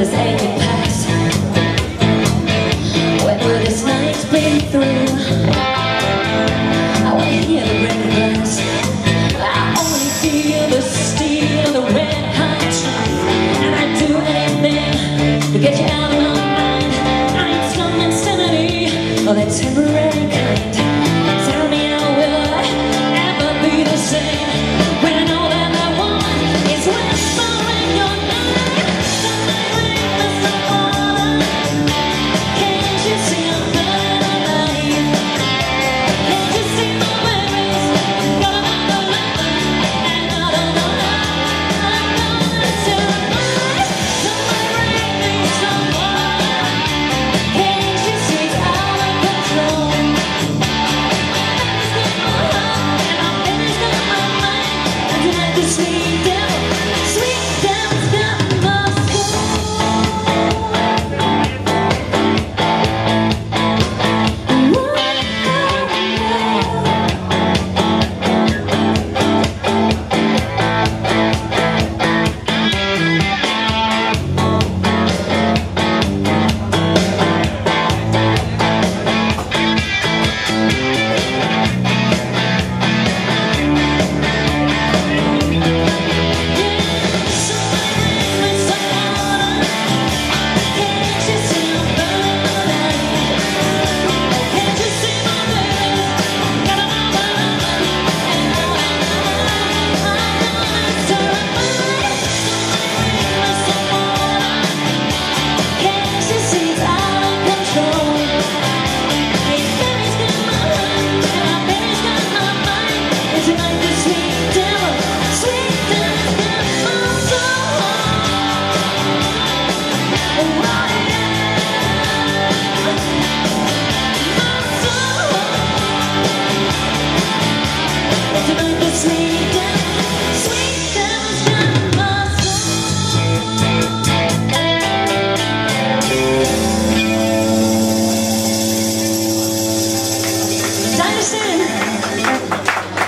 as they could pass. When will this night be through? I wanna hear the red glass I only feel the steel, the red hot And I'd do anything to get you out of my mind. I need some insanity, or that temporary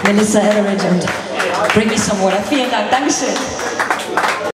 Melissa Etheridge, and bring me some water. Vielen Dank. Dankeschön.